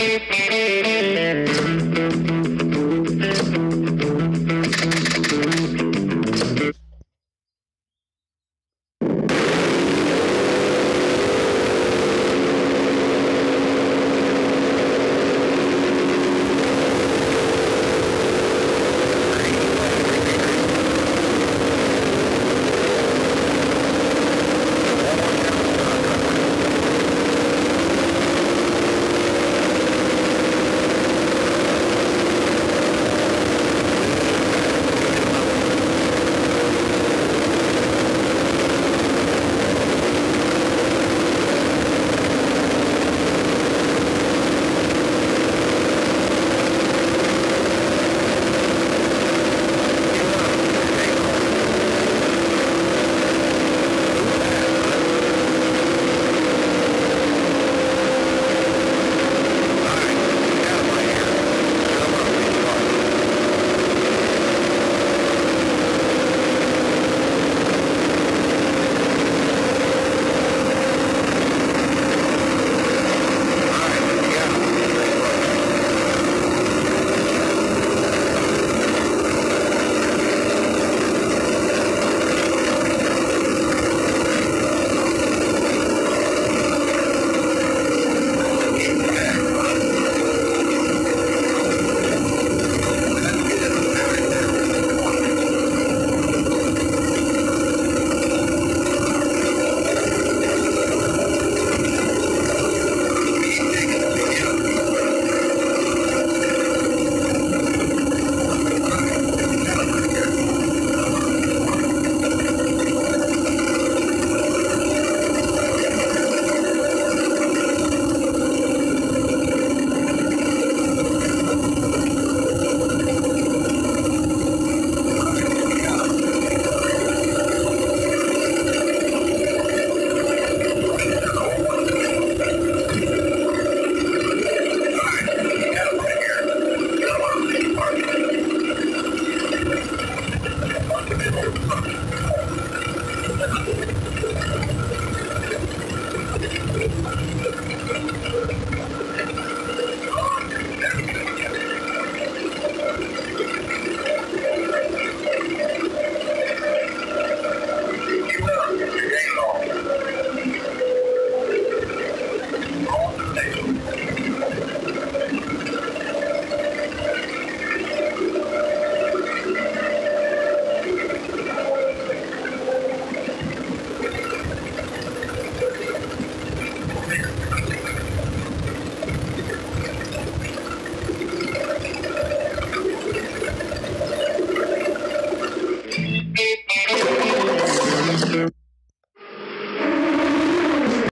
Música